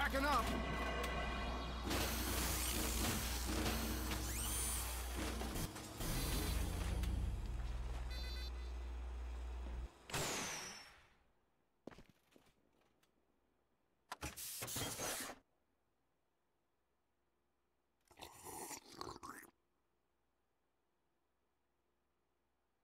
Backing up!